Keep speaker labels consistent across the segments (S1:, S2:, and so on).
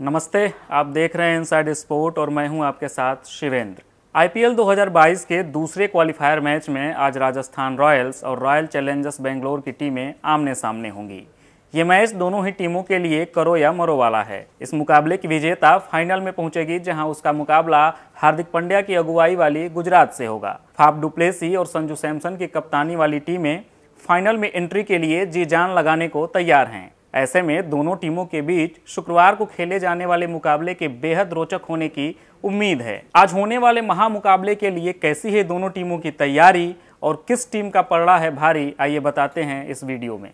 S1: नमस्ते, आप देख रहे हैं इनसाइड स्पोर्ट और मैं हूँ आपके साथ शिवेंद्र। आईपीएल 2022 के दूसरे क्वालिफायर मैच में आज राजस्थान रॉयल्स और रॉयल चैलेंजर्स बेंगलोर की टीमें आमने सामने होंगी। ये मैच दोनों ही टीमों के लिए करो या मरो वाला है। इस मुकाबले की विजेता फाइनल में पहुंचेगी, जहाँ उसका मुकाबला हार्दिक पंड्या की अगुवाई वाली गुजरात से होगा। फाफ डुप्लेसी और संजू सैमसन की कप्तानी वाली टीमें फाइनल में एंट्री के लिए जी जान लगाने को तैयार हैं। ऐसे में दोनों टीमों के बीच शुक्रवार को खेले जाने वाले मुकाबले के बेहद रोचक होने की उम्मीद है। आज होने वाले महामुकाबले के लिए कैसी है दोनों टीमों की तैयारी और किस टीम का पड़ रहा है भारी, आइए बताते हैं इस वीडियो में।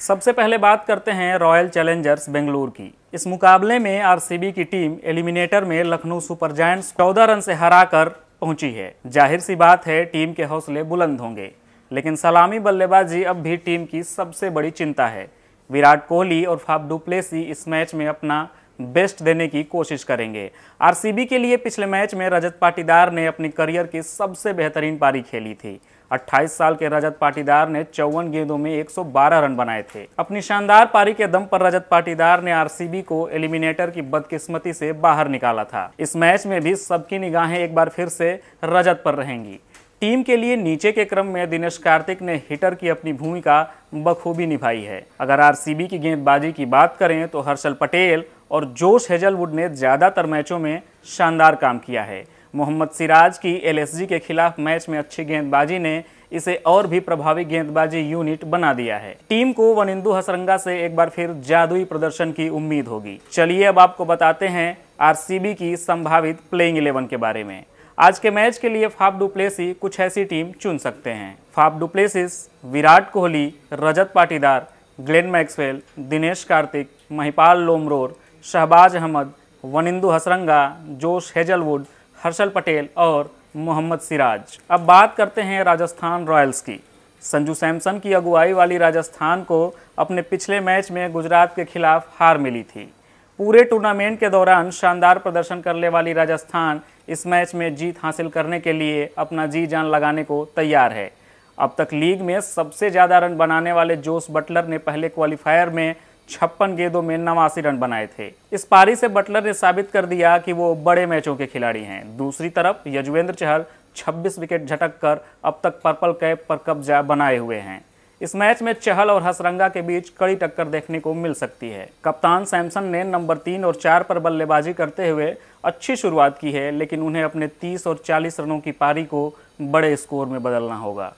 S1: सबसे पहले बात करते हैं रॉयल चैलेंजर्स बेंगलुरु की। इस मुकाबले में आरसीबी की टीम एलिमिनेटर में लखनऊ सुपर जायंट्स चौदह रन से हराकर पहुँची है। ज़ाहिर सी बात है, टीम के हौसले बुलंद होंगे। लेकिन सलामी बल्लेबाजी अब भी टीम की सबसे बड़ी चिंता है। विराट कोहली और फाफ डुप्लेसी इस मैच में अपना बेस्ट देने की कोशिश करेंगे। आरसीबी के लिए पिछले मैच में रजत पाटीदार ने अपनी करियर की सबसे बेहतरीन पारी खेली थी। 28 साल के रजत पाटीदार ने चौवन गेंदों में 112 रन बनाए थे। अपनी शानदार पारी के दम पर रजत पाटीदार ने आरसीबी को एलिमिनेटर की बदकिस्मती से बाहर निकाला था। इस मैच में भी सबकी निगाहें एक बार फिर से रजत पर रहेंगी। टीम के लिए नीचे के क्रम में दिनेश कार्तिक ने हिटर की अपनी भूमिका बखूबी निभाई है। अगर आरसीबी की गेंदबाजी की बात करें तो हर्षल पटेल और जोश हेजलवुड ने ज़्यादातर मैचों में शानदार काम किया है। मोहम्मद सिराज की एलएसजी के खिलाफ मैच में अच्छी गेंदबाजी ने इसे और भी प्रभावी गेंदबाजी यूनिट बना दिया है। टीम को वनिंदु हसरंगा से एक बार फिर जादुई प्रदर्शन की उम्मीद होगी। चलिए अब आपको बताते हैं आरसीबी की संभावित प्लेइंग इलेवन के बारे में। आज के मैच के लिए फाफ डुप्लेसी कुछ ऐसी टीम चुन सकते हैं। Faf du Plessis Virat Kohli, Rajat Patidar, Glenn Maxwell, Dinesh Karthik, Mahipal Lomror, Shahbaz Ahmed, Wanindu Hasaranga, Josh Hazlewood, Harshal Patel और मोहम्मद सिराज। अब बात करते हैं राजस्थान रॉयल्स की। संजू सैमसन की अगुवाई वाली राजस्थान को अपने पिछले मैच में गुजरात के खिलाफ हार मिली थी। पूरे टूर्नामेंट के दौरान शानदार प्रदर्शन करने वाली राजस्थान इस मैच में जीत हासिल करने के लिए अपना जी जान लगाने को तैयार है। अब तक लीग में सबसे ज़्यादा रन बनाने वाले जोस बटलर ने पहले क्वालिफायर में छप्पन गेंदों में नवासी रन बनाए थे। इस पारी से बटलर ने साबित कर दिया कि वो बड़े मैचों के खिलाड़ी हैं। दूसरी तरफ़ यजुवेंद्र चहल 26 विकेट झटक कर अब तक पर्पल कैप पर कब्जा बनाए हुए हैं। इस मैच में चहल और हसरंगा के बीच कड़ी टक्कर देखने को मिल सकती है। कप्तान सैमसन ने नंबर तीन और चार पर बल्लेबाजी करते हुए अच्छी शुरुआत की है, लेकिन उन्हें अपने 30 और 40 रनों की पारी को बड़े स्कोर में बदलना होगा।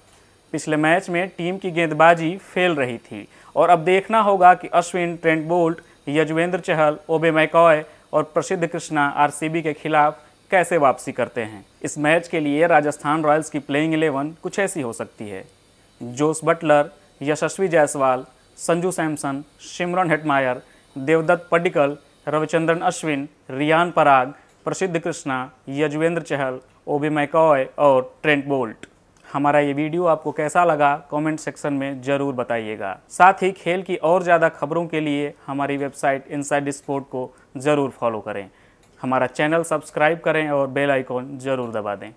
S1: पिछले मैच में टीम की गेंदबाजी फेल रही थी और अब देखना होगा कि Ashwin, Trent Boult, Yuzvendra Chahal, Obed McCoy और प्रसिद्ध कृष्णा आरसीबी के खिलाफ कैसे वापसी करते हैं। इस मैच के लिए राजस्थान रॉयल्स की प्लेइंग इलेवन कुछ ऐसी हो सकती है। Jos Buttler, Yashasvi Jaiswal, Sanju Samson, Shimron Hetmyer, Devdutt Padikkal, Ravichandran Ashwin, Riyan Parag, Prasidh Krishna, Yuzvendra Chahal, Obed McCoy और ट्रेंट बोल्ट। हमारा ये वीडियो आपको कैसा लगा, कमेंट सेक्शन में ज़रूर बताइएगा। साथ ही खेल की और ज़्यादा खबरों के लिए हमारी वेबसाइट इनसाइड स्पोर्ट को ज़रूर फॉलो करें। हमारा चैनल सब्सक्राइब करें और बेल आइकॉन ज़रूर दबा दें।